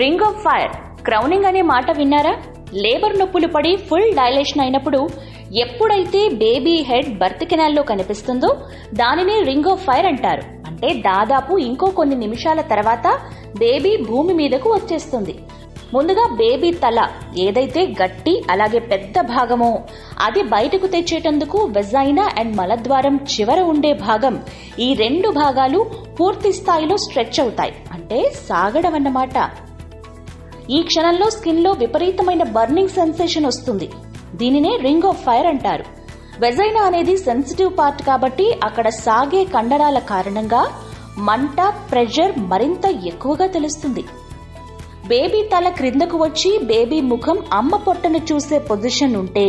Ring of fire crowning అనే మాట విన్నారా? లేబర్ నొప్పులు పడి ఫుల్ డైలేషన్ అయినప్పుడు ఎప్పుడైతే బేబీ హెడ్ బర్త్ కెనాల్లో కనిపిస్తుందో దానిని రింగ్ ఆఫ్ ఫైర్ అంటారు. అంటే దాదాపు ఇంకో కొన్ని నిమిషాల తర్వాత బేబీ భూమి మీదకు వచ్చేస్తుంది. ముందుగా బేబీ తల ఏదైతే గట్టి అలాగే పెద్ద భాగమో అది బయటకు తెచ్చేటందుకు వెజైనా అండ్ మలద్వారం చివర ఉండే భాగం ఈ రెండు భాగాలు పూర్తి స్థాయిలో స్ట్రెచ్ అవుతాయి. అంటే సాగడం అన్నమాట ఈ క్షణంలో స్కిన్లో విపరీతమైన బర్నింగ్ సెన్సేషన్ వస్తుంది. దీనినే రింగ్ ఆఫ్ ఫైర్ అంటారు. వెజైనా అనేది సెన్సిటివ్ పార్ట్ కాబట్టి అక్కడ సాగే కండరాల కారణంగా మంట ప్రెషర్ మరింత ఎక్కువగా తెలుస్తుంది. బేబీ తల క్రిందకు వచ్చి బేబీ ముఖం అమ్మ పొట్టను చూసే పొజిషన్ ఉంటే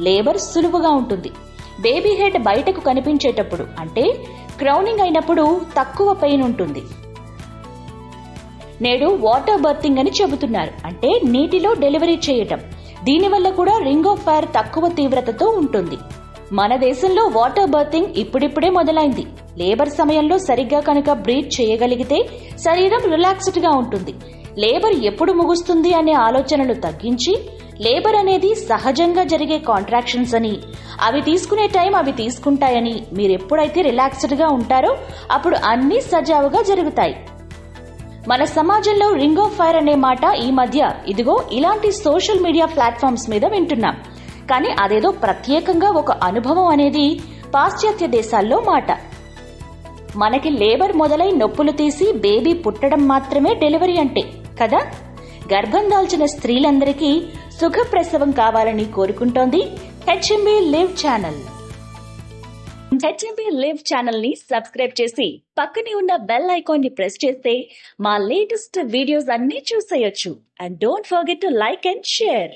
లేబర్ సులువుగా ఉంటుంది. బేబీ హెడ్ బయటకు కనిపించేటప్పుడు అంటే క్రౌనింగ్ అయినప్పుడు తక్కువ పెయిన్ ఉంటుంది. నేడు వాటర్ బర్తింగ్ అని చెబుతున్నారు. అంటే నీటిలో డెలివరీ చేయటం. దీనివల్ల కూడా రింగ్ ఆఫ్ ఫైర్ తక్కువ తీవ్రతతో ఉంటుంది. మన దేశంలో వాటర్ బర్తింగ్ ఇప్పుడిప్పుడే మొదలైంది. లేబర్ సమయంలో సరిగ్గా కనుక బ్రీత్ చేయగలిగితే శరీరం రిలాక్స్డ్గా ఉంటుంది. లేబర్ ఎప్పుడు ముగుస్తుంది అనే ఆలోచనలు తగ్గించి లేబర్ అనేది సహజంగా జరిగే కాంట్రాక్షన్స్ అని అవి తీసుకునే టైం అవి తీసుకుంటాయని మీరు ఎప్పుడైతే రిలాక్స్డ్గా ఉంటారో అప్పుడు అన్ని సజావుగా జరుగుతాయి. మన సమాజంలో రింగ్ ఆఫ్ ఫైర్ అనే మాట ఈ మధ్య ఇదిగో ఇలాంటి సోషల్ మీడియా ప్లాట్ఫామ్స్ మీద వింటున్నాం. కానీ అదేదో ప్రత్యేకంగా ఒక అనుభవం అనేది పాశ్చాత్య దేశాల్లో మాట. మనకి లేబర్ మొదలై నొప్పులు తీసి బేబీ పుట్టడం మాత్రమే డెలివరీ అంటే కదా? గర్భం దాల్చిన స్త్రీలందరికీ సుఖప్రసవం కావాలని కోరుకుంటోంది HMB live channel. HMB live ఛానల్ని సబ్స్క్రైబ్ చేసి పక్కనే ఉన్న బెల్ ఐకాన్ని ప్రెస్ చేస్తే మా లేటెస్ట్ వీడియోస్ అన్ని చూసేయొచ్చు. And don't forget to like and share